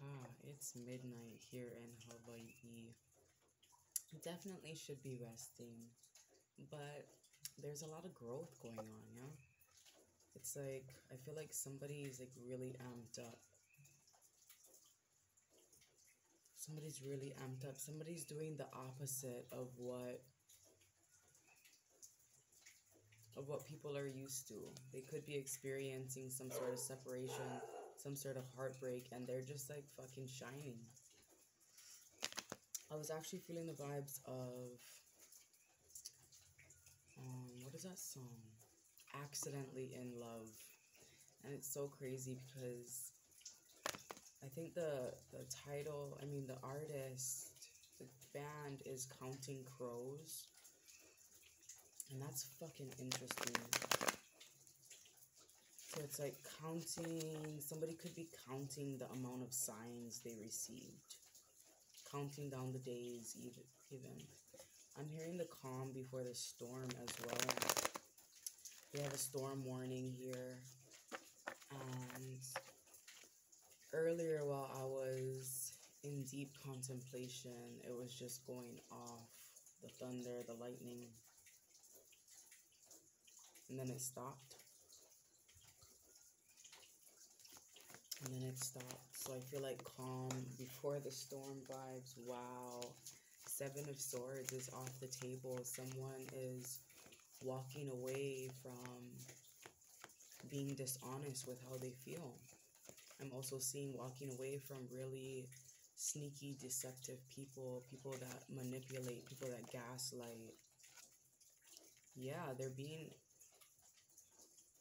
Aloha, it's midnight here in Hawaii. Definitely should be resting, but there's a lot of growth going on, yeah? It's like, I feel like somebody's like really amped up. Somebody's really amped up. Somebody's doing the opposite of what of what people are used to. They could be experiencing some sort of separation, some sort of heartbreak, and they're just like fucking shining. I was actually feeling the vibes of um what is that song? Accidentally in Love. And it's so crazy because I think the the title, I mean the artist, the band is Counting Crows and that's fucking interesting. So it's like counting, somebody could be counting the amount of signs they received, counting down the days, even. even. I'm hearing the calm before the storm as well. We have a storm warning here. And earlier, while I was in deep contemplation, it was just going off the thunder, the lightning and then it stopped. And then it stopped. So I feel like calm before the storm vibes. Wow. Seven of Swords is off the table. Someone is walking away from being dishonest with how they feel. I'm also seeing walking away from really sneaky, deceptive people, people that manipulate, people that gaslight. Yeah, they're being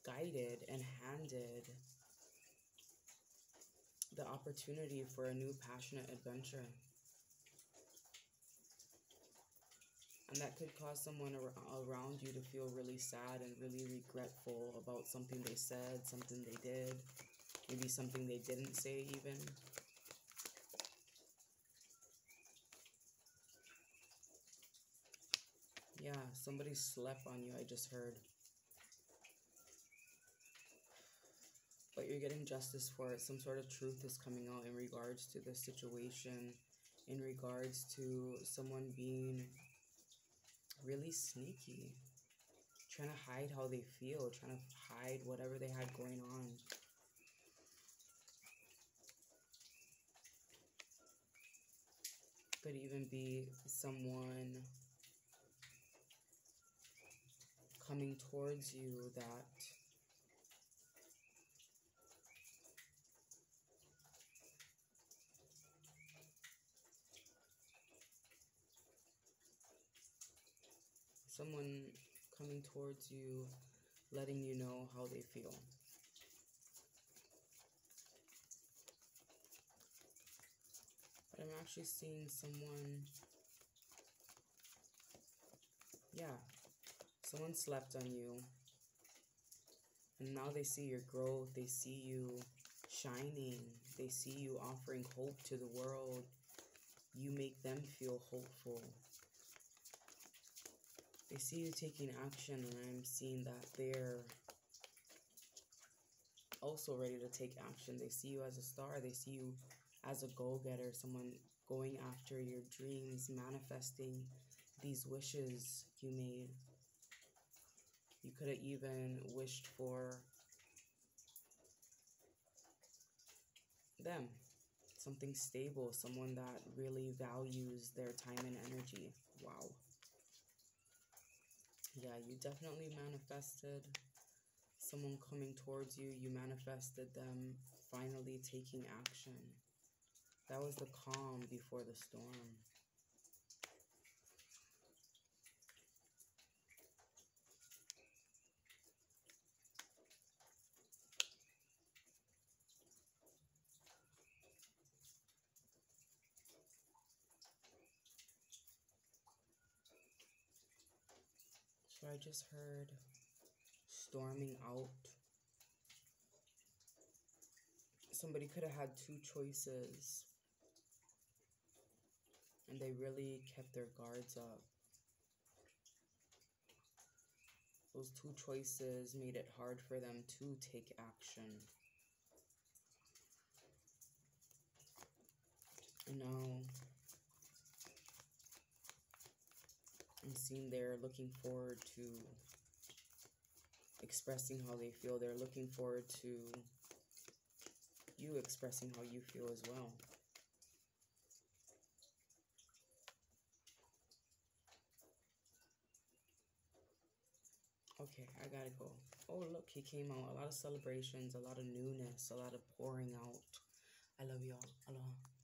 guided and handed the opportunity for a new passionate adventure. And that could cause someone ar- around you to feel really sad and really regretful about something they said, something they did, maybe something they didn't say, even. Yeah, somebody slept on you, I just heard. You're getting justice for it. Some sort of truth is coming out in regards to the situation, in regards to someone being really sneaky, trying to hide how they feel, trying to hide whatever they had going on. Could even be someone coming towards you that someone coming towards you, letting you know how they feel. But I'm actually seeing someone, yeah, someone slept on you. And now they see your growth, they see you shining, they see you offering hope to the world. You make them feel hopeful. They see you taking action, and I'm seeing that they're also ready to take action. They see you as a star, they see you as a goal getter, someone going after your dreams, manifesting these wishes you made. You could have even wished for them, something stable, someone that really values their time and energy. Wow. Yeah, you definitely manifested someone coming towards you. You manifested them finally taking action. That was the calm before the storm. So I just heard storming out. Somebody could have had two choices and they really kept their guards up. Those two choices made it hard for them to take action. now They're looking forward to expressing how they feel. They're looking forward to you expressing how you feel as well. Okay, I gotta go. Oh, look, he came out. A lot of celebrations, a lot of newness, a lot of pouring out. I love y'all. Aloha.